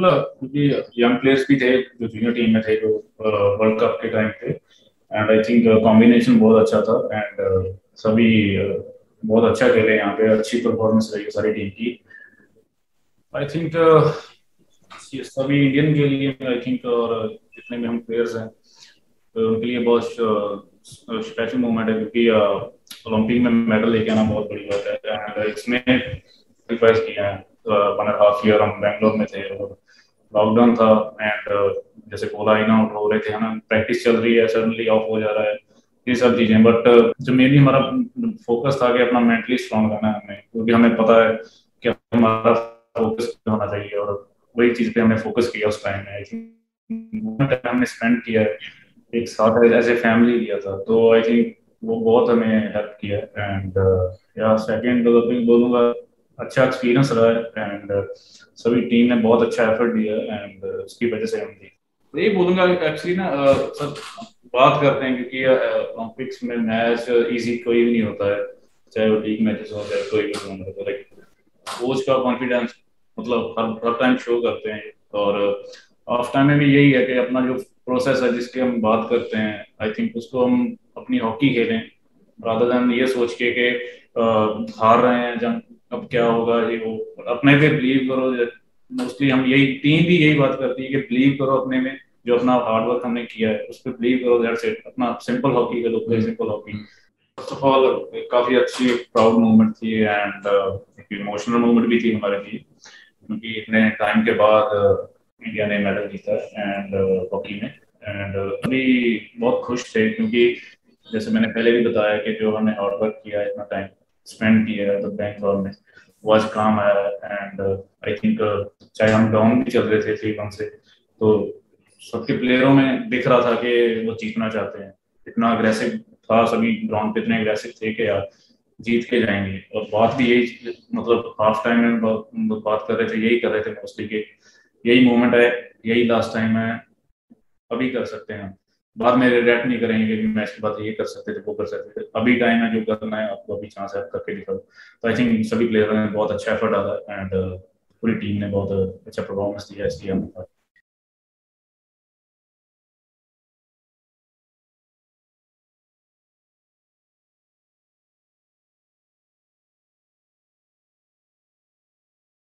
क्योंकि young players भी थे जो जूनियर टीम में थे जो वर्ल्ड कप के टाइम पे। एंड आई थिंक कॉम्बिनेशन बहुत अच्छा था। एंड uh, सभी uh, बहुत अच्छा खेले यहाँ पे। अच्छी परफॉर्मेंस रही सारी टीम की। आई थिंक uh, सभी इंडियन के लिए आई थिंक और जितने भी हम प्लेयर्स हैं तो उनके लिए बहुत स्पेशल मोमेंट है। क्योंकि ओलंपिक में मेडल लेके आना बहुत बड़ी बात है। एंड इसमें किया है। वन एंड हाफ़ ईयर हम बैंगलोर में थे और लॉकडाउन था एंड जैसे बोला ही ना हो रहे थे हमें प्रैक्टिस चल रही है सडनली ऑफ़ हो जा रहा है, ये सब चीज़ें। बट जो मेनली हमारा फोकस था कि अपना मेंटली स्ट्रॉन्ग रहना है हमें, क्योंकि हमें पता है कि हमारा फोकस होना चाहिए और वही चीज़ पे हमने फोकस किया उस टाइम में। हमने स्पेंड किया है, एक साथ एज ए फैमिली किया था तो आई थिंक वो बहुत हमें हेल्प किया एंड या सेकंड डेवलपिंग बोलूँगा अच्छा एक्सपीरियंस रहा है एंड uh, सभी टीम ने बहुत अच्छा एफर्ट दिया एंड uh, उसकी वजह से हम थी तो यही बोलूँगा एक्चुअली ना uh, सब बात करते हैं क्योंकि ओलंपिक्स में मैच इजी कोई भी नहीं होता है। चाहे वो लीग मैचेस हो चाहे कोई भी हो तो लाइक कोच का कॉन्फिडेंस मतलब हर हर टाइम शो करते हैं। और ऑफ़ टाइम में भी यही है कि अपना जो प्रोसेस है जिसकी हम बात करते हैं आई थिंक उसको हम अपनी हॉकी खेलें। रादर देन ये सोच के कि हार रहे हैं जब अब क्या होगा ये वो अपने पे बिलीव करो मोस्टली हम यही टीम भी यही बात करती है कि बिलीव करो अपने में जो अपना हार्ड वर्क हमने किया है उस पर बिलीव करो दैट्स इट अपना सिंपल हॉकी का play simple hockey first of all काफ़ी अच्छी प्राउड मोमेंट थी एंड एक इमोशनल मोमेंट भी थी हमारे लिए क्योंकि इतने टाइम के बाद इंडिया ने मेडल जीता एंड हॉकी में. एंड अभी बहुत खुश थे क्योंकि जैसे मैंने पहले भी बताया कि जो हमने हार्ड वर्क किया है इतना टाइम स्पेंड किया है तो बैंक में वो आज काम आया एंड आई थिंक चाहे हम डाउन भी चल रहे थे थ्री वन से तो सबके प्लेयरों में दिख रहा था कि वो जीतना चाहते हैं। इतना अग्रेसिव था सभी ग्राउंड पे, इतने अग्रेसिव थे कि यार जीत के जाएँगे। और बात भी यही मतलब हाफ़ टाइम में बात कर रहे थे, यही कर रहे थे मोस्टली के यही मोमेंट है, यही लास्ट टाइम है, अभी कर सकते हैं बाद में रिग्रेट नहीं करेंगे कि मैच के बाद ये कर सकते थे, वो कर सकते थे। अभी टाइम है जो करना है, आपको अभी चांस है, आप करके दिखाओ। तो आई थिंक सभी प्लेयर ने बहुत अच्छा एफर्ट डाला एंड पूरी टीम ने बहुत अच्छा परफॉर्मेंस दिया इसलिए